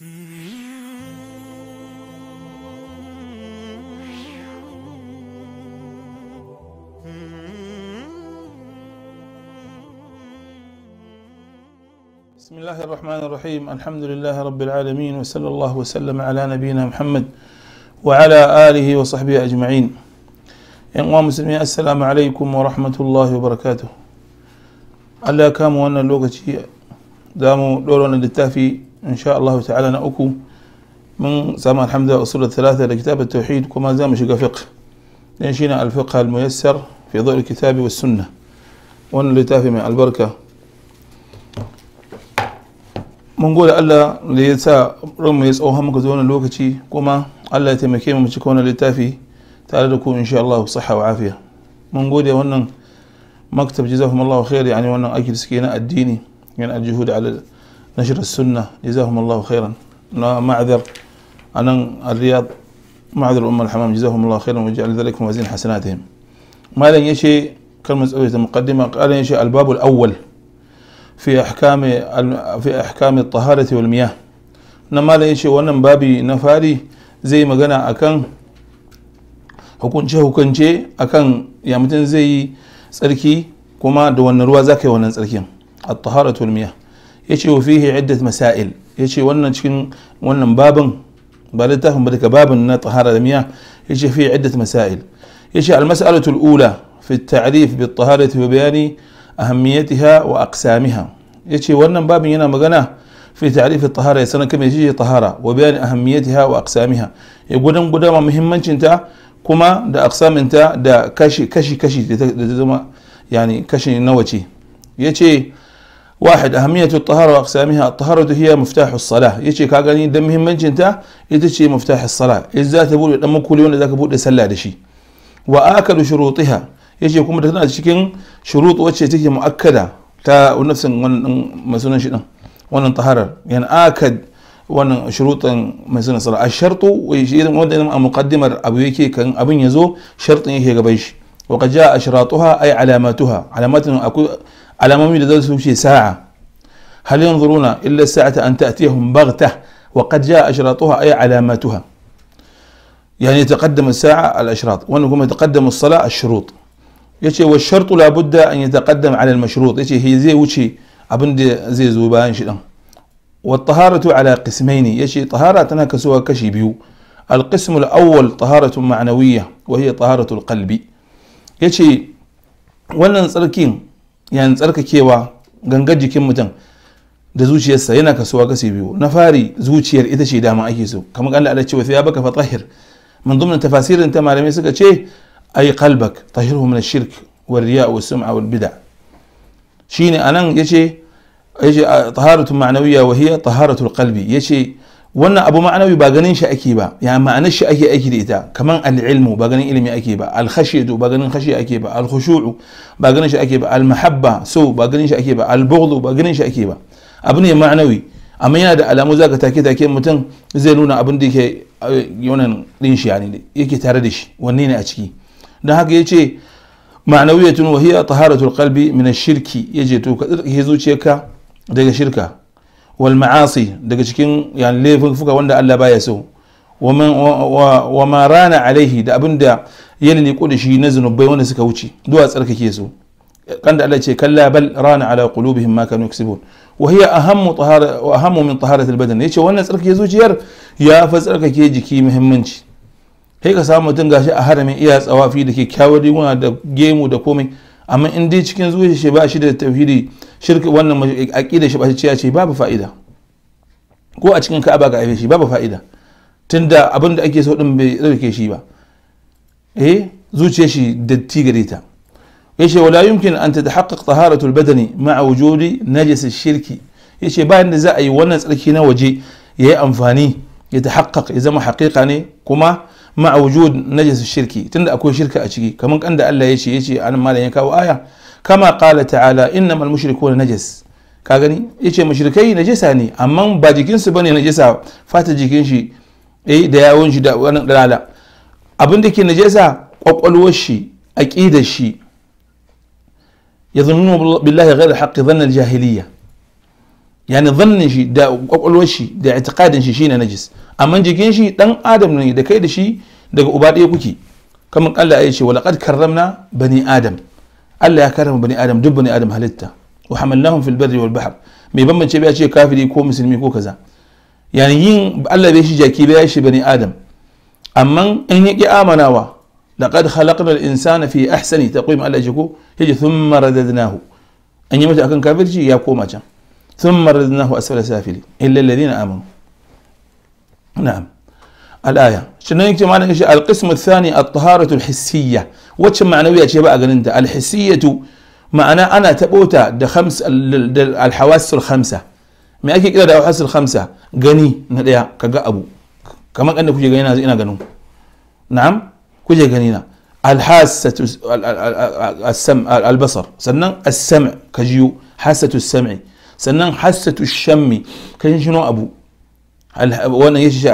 بسم الله الرحمن الرحيم الحمد لله رب العالمين وصلى الله وسلم على نبينا محمد وعلى اله وصحبه اجمعين ان مسلمين السلام عليكم ورحمه الله وبركاته الله كام وأنا لوغتي دامو دورنا للتافي إن شاء الله تعالى نأكو من زمان الحمد لله أصول الثلاثة لكتاب التوحيد كما زام شق فقه. لنشينا الفقه الميسر في ضوء الكتاب والسنة. وأن لتافي من البركة. منقول ألا ليسا أو همك مكتون الوقت كما ألا يتمكين من تكون لتافي تعالى لكم إن شاء الله صحة وعافية. منقول يا ونن مكتب جزاهم الله خير يعني ونن أكل سكينة الديني. من الجهود على نشر السنة. جزاهم الله خيرا. لا معذر. أنا الرياض معذر أم الحمام. جزاهم الله خيرا وجعل ذلك موازين حسناتهم. ما لن يشي كلمة المقدمة. قال يشي الباب الأول في أحكام في أحكام الطهارة والمياه. نما لا يشي وأنا بابي نفاري زي ما قنا أكن هكون شي هكون شي أكن يا متن زي سركي كما دو النروازة كي الطهارة والمياه. يشي وفيه عدة مسائل. يشي ولنا شكن ولنا بابن بلده هم بدك بابن طهارة المياه يشي فيه عدة مسائل. يشي المسألة الأولى في التعريف بالطهارة وبيان أهميتها وأقسامها. يشي ولنا بابن هنا مغنى في تعريف الطهارة. يسنا كم يجي طهارة وبيان أهميتها وأقسامها. يقول لهم قدام مهمة انت كما دا أقسام انت دا كشي كشي كشي يعني كشي نوتي. يشي واحد أهمية الطهارة وأقسامها. الطهارة هي مفتاح الصلاة. يجي كأغاني دمهم من جنتا يتشي مفتاح الصلاة. إذا تبول لما كل يوم إذا كبول لسلا دشي. وآكل شروطها. يجي يكون مدهنا شكين شروط وشي تجي مؤكدة. تا ونفس مسونا شنا وان الطهارة يعني آكد وان شروط مسونا صلاة الشرط ويجي مدهنا مقدمة أبويكي كان أبو يزو شرط يهي قبيش. وقد جاء أشراطها أي علاماتها. علامات أكو على ما يريد شيء ساعة. هل ينظرون إلا الساعة أن تأتيهم بغتة وقد جاء أشراطها أي علاماتها. يعني يتقدم الساعة الأشراط وأنهم يتقدم الصلاة الشروط. يشي والشرط لابد أن يتقدم على المشروط. يشي هي زي وشي أبن دي زي زوبان شلان والطهارة على قسمين. يشي طهارة تناكسوا كشي بيو. القسم الأول طهارة معنوية وهي طهارة القلب. يشي ولن yani tsarkakewa gangar jikin mutum da zuciyarsa yana kasuwa kasi biyu. Na fari zuciyar ita ce dama ake so. Kamar Allah Allah cewa sai ya baka fatahir min dumna tafasirin ta malamai suka ce ay qalbak tahirhu min ash-shirk wal riya wa sum'a wal bid'a shine a nan ya ce ya ce taharatu ma'nawiyya wa hiya taharatu al-qalbi ya ce wannan abu ma'anawi ba ganin shi ake ba. Ya ma'anar shi ake aiki da ita? Kamar al'ilmu ba ganin ilimi ake ba. Al ba ganin khashiya ake ba. Al ba ganin shi ake ba. Al-mahabba so ba ganin shi ake ba. Al ba ganin shi ake ba. Abu ne ma'anawi. Amma yana da alamu zaka take take mutum zai nuna abin da yake eh, yonan din shi yani yake tare da shi. Wanne ne a ciki? Don haka ya ce ma'anawiyatun wa hiya taharatul qalbi min ash-shirki. Yaje to ka tsarkake zuciyarka daga shirka. Wal ma'asi daga cikin yani laifuka wanda Allah baya so. Wa ma rana alaihi da abin da ya liliko da shi na zunubai wanda suka wuce duwa tsarkake su. Kan da Allah ce kalla bal rana ala qulubihim ma kanu yaksubun wa hiya ahammu tahara wa ahammu min taharatil badan. Yace wannan tsarkake zuciyar ya fa tsarkake jiki muhimmanci. Kai ka samu mutum gashi a haramin iya tsawafi da kyakkyawar riguna da gemu da komai amma in dai cikin zuciya ba shi da tauhidi shirka wannan aqida shi ba ce babu fa'ida. Ko a cikin ka'aba ga aife shi babu fa'ida. Tunda abin da ake so din bai ɗauke shi ba. Eh zuciyar shi datti gare ta. Yace wala yumkin an tatahaqqaq taharatu albadani ma'a wujudi najis ash-shirki ya ce bayan da za a yi wannan tsarki na waje yayi amfani ya tahaqqaq ya zama haqiqa ne kuma ma'a wujud najis ash-shirki tunda akwai shirka a ciki kamar kan da Allah ya ce ya ce an malan ya kawo aya kama kala ta'ala innamal mushrikuna najas ka gani? Yace mushrikai najasa ne amma ba jikin su ba ne najasa fata jikin shi eh da yawon shi da wannan dalala. Abin da ke najasa kwakwalwar shi aqidar shi. Yadhunnuna billahi ghayra haqqi dhanna al-jahiliyya yani zannin shi da kwakwalwar shi da itiqadin shi shine najis. Amma jikin shi dan adam ne da kai da shi daga uba ɗaya kuke. Kamar Allah ya ce wa karramna bani adam. ألا يا كرم بني آدم دب بني آدم هلتا. وحملناهم في البر والبحر. مي بمن شي بيشي كافري كو مسلمي كو كذا. يعني ين الله بيشي جاكي بيشي بني آدم. أما إن يجي امنوا لقد خلقنا الإنسان في أحسن تقويم. الله جكو يجي ثم رددناه. إن يموت أكن كافرجي يا كو ثم رددناه أسفل سافلين. إلا الذين آمنوا. نعم. الآية. شنو يكتب معنا؟ إيش؟ القسم الثاني الطهارة الحسية. وش معنوية شيء بقى أنت. الحسية معناه أنا تبوتا ده خمس الحواس الخمسة. ما أكيد كده ده الحواس الخمسة. غني. نديا كجا أبو. كمان أنك كوجي غنينا زينا غنو. نعم؟ كوجي غنينا. الحاسة السمع البصر. سنن السمع. كجيو. حاسة السمع. سنن حاسة الشم. كان شنو أبو؟ Wannan ya shi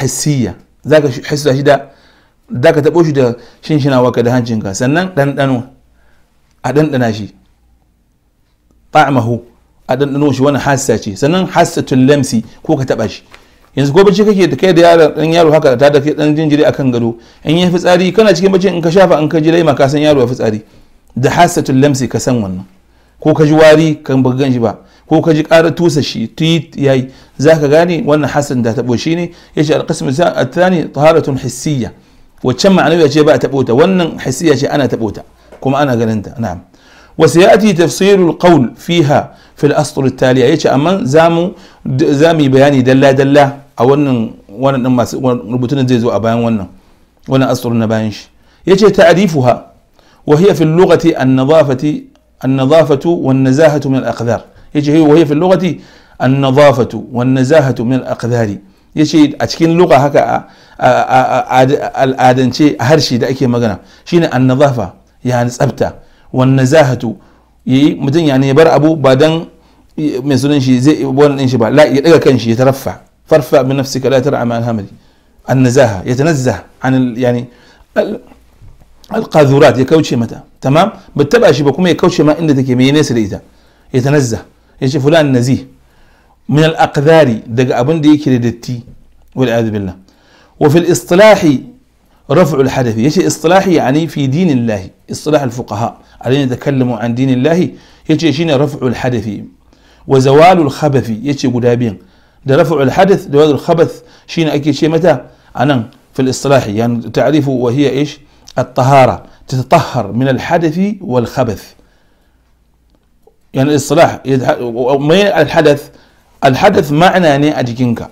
hissiya. Za ka hissa shi da za ka taɓo shi da shinshinawa ka da hancinka sannan ɗanɗano a ɗanɗana shi. Ta'amahu a ɗanɗano shi wani hassa ce. Sannan hassatul lamsi ko ka taɓa shi. Yanzu ko bacci kake da kai da yaron ɗan yaro haka ta da kai ɗan jinjiri akan gado in yi fitsari kana cikin bacci in ka shafa in ka ji laima ka san yaro ya fitsari. Da hassatul lamsi ka san wannan. Ko ka ji wari kan ba gan shi ba. Ko ka ji ƙara tusa shi tuyit yayi za ka gane wannan hasan da taɓo shi ne ya ce alƙasmi athani taharatun hissiyya waccan ma'anawiya ce ba a taɓo ta wannan hissiyya ce ana taɓo ta kuma ana ganin ta na'am wasu ya ati tafsirul qawl fiha fil asr taliya yace amma zamu yi bayani dalla dalla a wannan wannan din masu rubutun zai zo a bayan wannan wannan asr na bayan shi yace ta'rifuha wa hiya fil lughati an-nadafati an-nadafatu wan-nazahatu min إيش هي وهي في اللغة النظافة والنزاهة من الأقذار. يجي اتشكين لغة هكا الادن شي هر شي دايكي مغنى. النظافة؟ يعني سبتا والنزاهة يي مدن يعني بر أبو بعدن مسولين شي زي بون شي لا يدغ كان شي يترفع. فرفع من نفسك لا ترعى مع الهمري النزاهة يتنزه عن ال يعني ال القاذورات يكوتشي متى. تمام؟ بتبع شي بكم يكوتشي ما عندك يمينس ليته يتنزه. Al-aqdari daga abin da yake da datti wal a'udhu billah wa fil istilahi رفع الحدث. يجي اصطلاحي يعني في دين الله إصطلاح الفقهاء الذين يتكلموا عن دين الله. يجي شين رفع الحدث. وزوال الخبث. يجي قدابين. ده رفع الحدث زوال الخبث. شين أكيد شيء متى؟ أنا في الإصطلاح. يعني تعريفه وهي إيش؟ الطهارة. تتطهر من الحدث والخبث. yani islah mai alhadath alhadath ma'ana ne a jikinka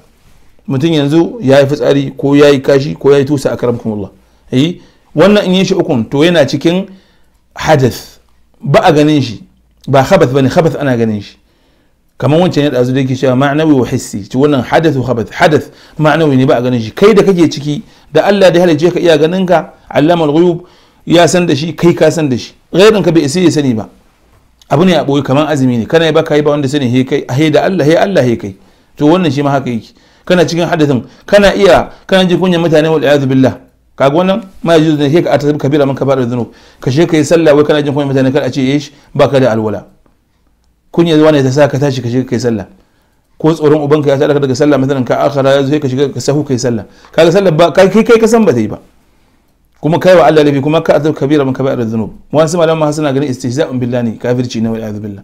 mutum yanzu ya yi fitsari ko ya yi kashi ko ya yi tusa a karamkumullah yi wannan in yi shi ukun to yana cikin hadath ba a ganin shi ba khabath ba ne khabath ana ganin shi kamar wancan ya dazu da yake cewa ma'anawi wa hissi ci wannan hadathu khabath hadath ma'anawi ne ba a ganin shi kai da kake ciki da Allah da halice ka iya ganin ka allama al ya san kai ka san da shi ka bai isa ya sani ba abu ne a ɓoye kamar azumi ne. Kana ba kai ba wanda sani he kai he da Allah he Allah he kai. To wannan shi ma haka yake. Kana cikin hadathin kana iya kana ji kunyan mutane wal iyadu billah. Kaga wannan ma yajuzu ne ka ata kabira man kabara dhunub ka she kai sallah wai kana jin kunyan mutane kar a ce eh baka da alwala. Kunya zuwa ne ta sa ka tashi ka shiga kai sallah. Ko tsoron ubanka ya tada daga sallah mutanen ka akhara ya zo ka shiga ka sahu kai sallah. Kaga sallah ba kai kai ka san ba ta yi ba. Kuma kai wa Allah lafi kuma ka ata kabira man kabara dhunub wasu malaman ma suna ganin istihza'un billahi kafirci ne wal iyadu billah.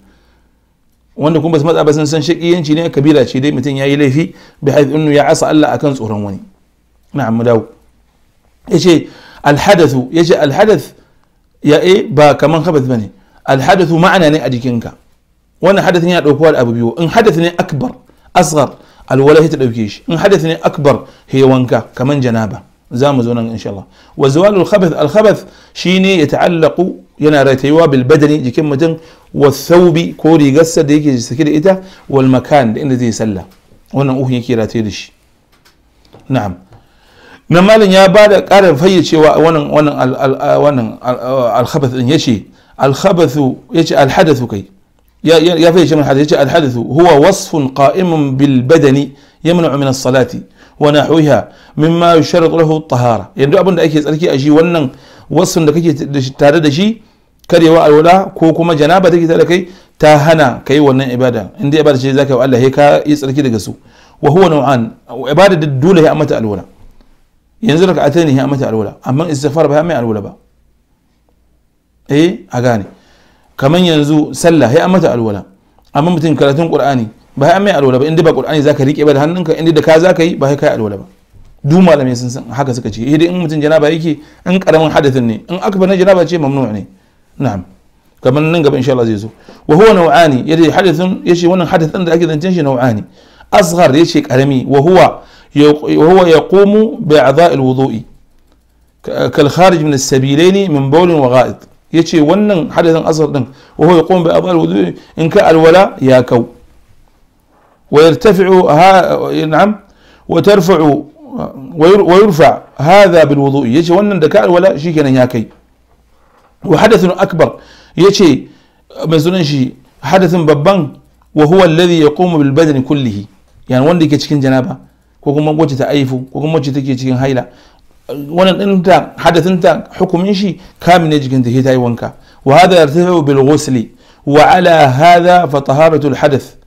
Wanda kuma ba su matsa ba sun san shakiyanci ne kabila ce dai mutum ya yi laifi bi haith innu ya asa Allah akan tsoron wani. Na'am mu dawo. Yace alhadathu ya ce alhadath ya e ba kaman khabath ba ne. Alhadathu ma'ana ne a jikinka. Wannan hadath ne ya ɗauko da abu biyu. In hadath ne akbar asghar alwala ta ɗauke shi. In hadath ne akbar he wanka kaman janaba. زامزون إن شاء الله. وزوال الخبث الخبث شيني يتعلق ينا ريتيوا بالبدني دي والثوب كوري قصر دي كي إتا والمكان الذي يسلى سلة. هنا أوهي كي راتيرش نعم. نمال يا بعد قال فهي شيء وأنا وأنا وأنا الخبث إن يشي. الخبث يشي الحدث كي. يا يا يا فيش من الحدث الحدث. هو وصف قائم بالبدن يمنع من الصلاة. Wa nahwiha mimma yusharrat lahu at-tahara. Yanzu abin da ake tsarki a shi wannan wasun da kake tare da shi karewa alwala ko kuma janaba take tare kai ta hana ka yi wannan ibada. Inda ibada ce zaka yi Allah ka yi tsarki daga su. Wa huwa nau'an ibada da dole ya mata alwala. Yanzu raka atani ya mata alwala. Amma istighfar ba ya eh a gane. Kaman yanzu sallah ya mata alwala. Mutum karatun qur'ani ba ya mai alwala ba inda ba qur'ani zaka rike ba da hannunka inda da ka zaka yi ba ya kai alwala ba duk malamai sun san haka suka ce idan in mutum janaba yake in karamin hadathin ne in akbar na janaba ce mamnu ne na'am kamar nan gaba insha Allah zai zo wa huwa naw'ani yace hadathun yace wannan hadathin da ake zancen shi naw'ani asghar yace karami wa huwa wa huwa yaqumu bi a'dha'i al-wudu'i kal kharij min as-sabilayn min bawl wa gha'id yace wannan hadathin asghar din wa huwa yaqumu bi a'dha'i al-wudu'i in ka alwala ya kau wa ويرتفع ها نعم وترفع ويرفع هذا بالوضوء. يجي ون دكاء ولا شيء كان ياكي وحدث أكبر. يجي مزونشي حدث ببان وهو الذي يقوم بالبدن كله. يعني ون ديك تشكن جنابا كوكو موجة تأيفو كوكو موجة تكي تشكن هايلا. ون انت حدث انت حكم شيء كامل يجي هي تاي وهذا يرتفع بالغسل. وعلى هذا فطهارة الحدث.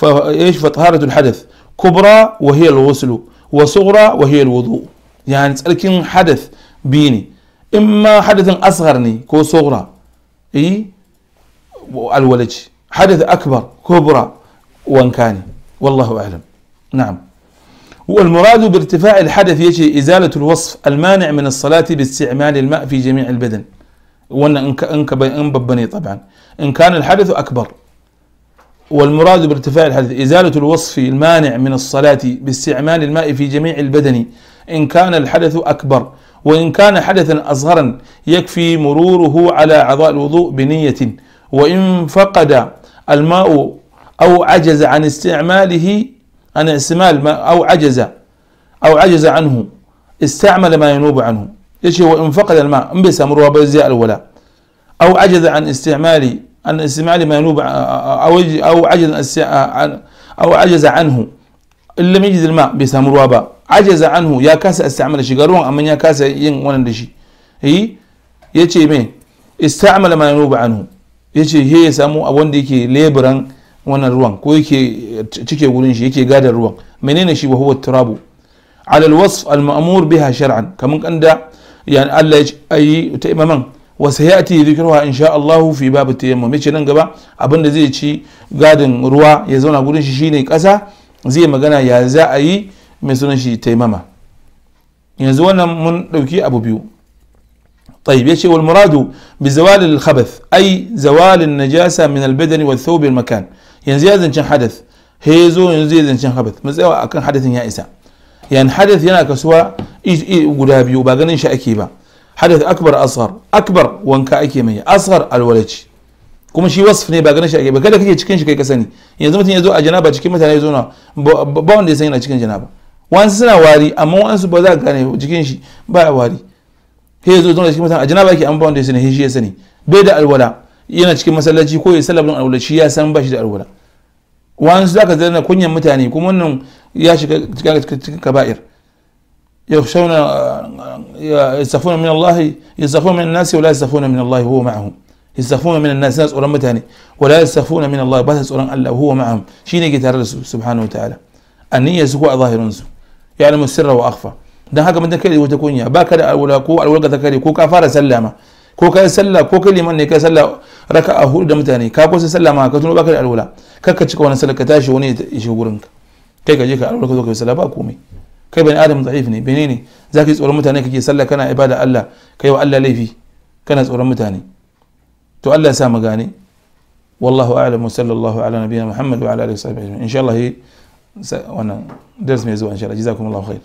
Fa إيش؟ فطهارة الحدث. كبرى وهي الغسل وصغرى وهي الوضوء. يعني تسألكين حدث بيني. إما حدث أصغرني كو صغرى. إي؟ الولج حدث أكبر كبرى وانكاني والله أعلم. نعم. والمراد بارتفاع الحدث يجي إزالة الوصف المانع من الصلاة باستعمال الماء في جميع البدن. وأن إنك إنك بني طبعا. إن كان الحدث أكبر. والمراد بارتفاع الحدث إزالة الوصف المانع من الصلاة باستعمال الماء في جميع البدن إن كان الحدث أكبر وإن كان حدثا أصغرا يكفي مروره على أعضاء الوضوء بنية وإن فقد الماء أو عجز عن استعماله عن استعمال ما أو عجز أو عجز عنه استعمل ما ينوب عنه. يشي وإن فقد الماء إن بيسامروا بزي الولاء. أو عجز عن استعمال عن الاستماع لما ينوب أو أو عجز أو عجز عنه. إن لم يجد الماء بيسامر وابا عجز عنه. يا كاس استعمل شيغارون أما يا كاس ين ونن دشي هي؟ يجي مين؟ استعمل ما ينوب عنه. يجي هي سامو ابون ديكي ليبران ونن روان. كو يكي تشيكي غولين شي. يكي غادر روان. منين شي وهو التراب؟ على الوصف المأمور بها شرعا. كمن كان يعني الله اي تيمامان وسيأتي ذكرها إن شاء الله في باب التيمم. ميشي نغبا نعم أبن زي شي غادن روا يزونا غورن شي شيني قسا زي مغانا يا زا أي مسون شي تيمما. يزو ونن من دوكي أبو بيو. طيب يشي والمراد بزوال الخبث أي زوال النجاسة من البدن والثوب المكان. ينزيادن شن حدث. هيزو ينزيادن شن خبث. مزيوا أكن حدث يا عيسى يعني حدث ينا كسوا اي غدا بيو باغنن hadath akbar asghar. Akbar wanka ake mai. Asghar alwalaci kuma shi wasf ne ba ganin shi ake ba. Kada kake cikin shi kai ka sani. Yanzu mutum ya zo a janaba cikin mutane ya zo na ba wanda ya san yana cikin janaba. Wa'ansu suna wari amma wa'ansu ba za ka gane jikin shi ba ya wari. Sai ya zo zo cikin mutane a janaba yake an ba wanda ya sani shi ya sani. Bai da alwala. Yana cikin masallaci ko ya sallabin alwala shi ya san ba shi da alwala. Wa'ansu za ka zana kunyan mutane kuma wannan ya shiga cikin kaba'ir. يخشون يستخفون من الله يستخفون من الناس ولا يستخفون من الله وهو معهم. يستخفون من الناس ناس أورام ولا يستخفون من الله بس أورام الله وهو معهم. شين قتال سبحانه وتعالى؟ النية سوى ظاهر نسو. يعلم السر وأخفى. ده هكذا من ذكر وتكون يا. باكر أول كو أول ذكر كو كفار سلامة. كو كان سلا كو كل من نك سلا ركع أهول دم تاني كابو سلا ما كتنو باكر الأولى ككتشكو أنا سلا كتاشي وني يشوفونك. أول كذو كيف سلا باكومي. كي بني آدم ضعيفني بنيني. زاكي تصور متاني كي يسلى كنا عبادة الله كي والله لي في كنا تصور متاني تو الله سامغاني والله أعلم وصلى الله على نبينا محمد وعلى آله وصحبه أجمعين. إن شاء الله هي وأنا درس ميزو إن شاء الله. جزاكم الله خير.